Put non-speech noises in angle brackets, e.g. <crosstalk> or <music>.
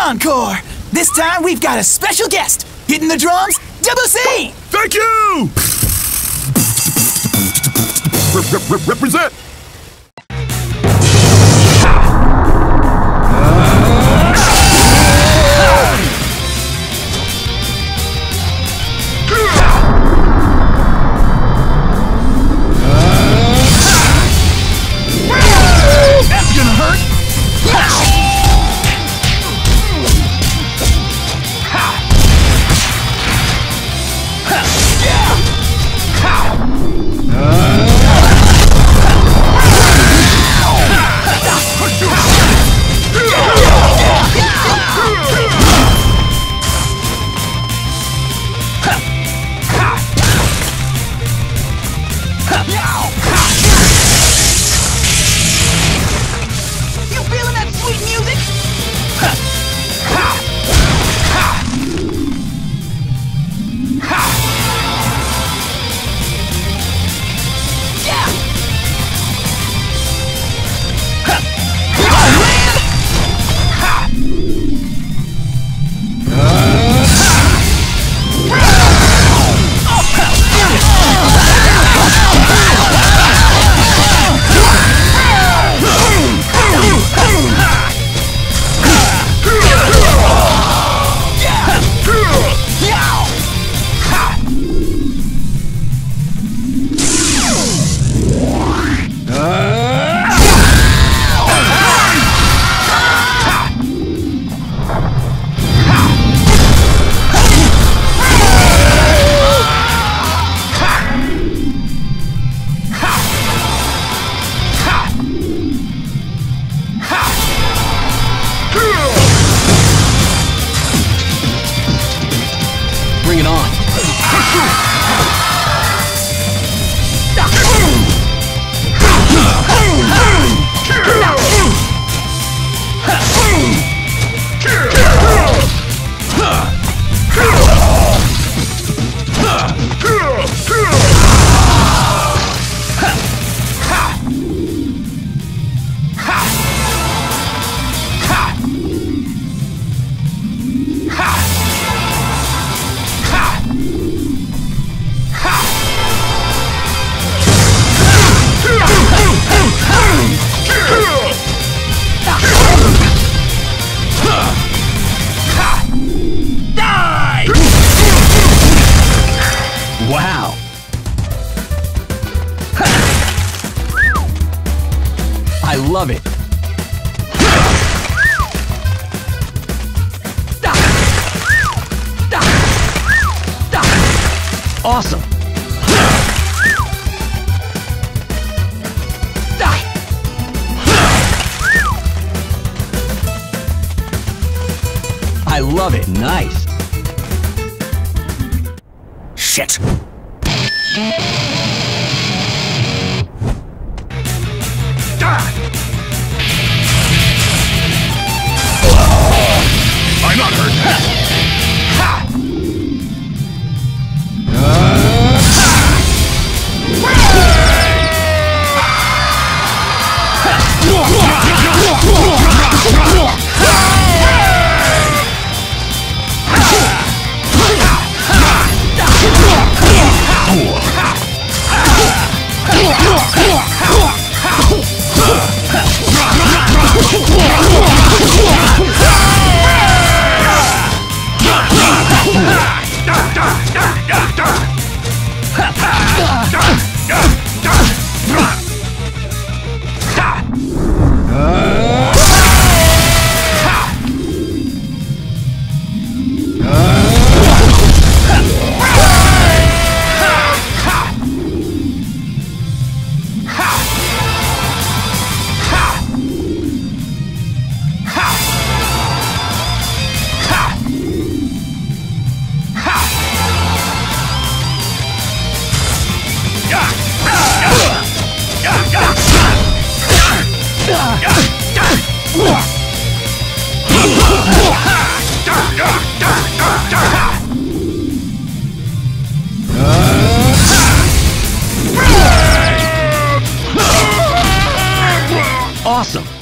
encore! This time we've got a special guest! Hitting the drums, Double C! Thank you! Rep- rep- represent! You I love it. Awesome. I love it. Nice. Shit! I'm <laughs> Awesome.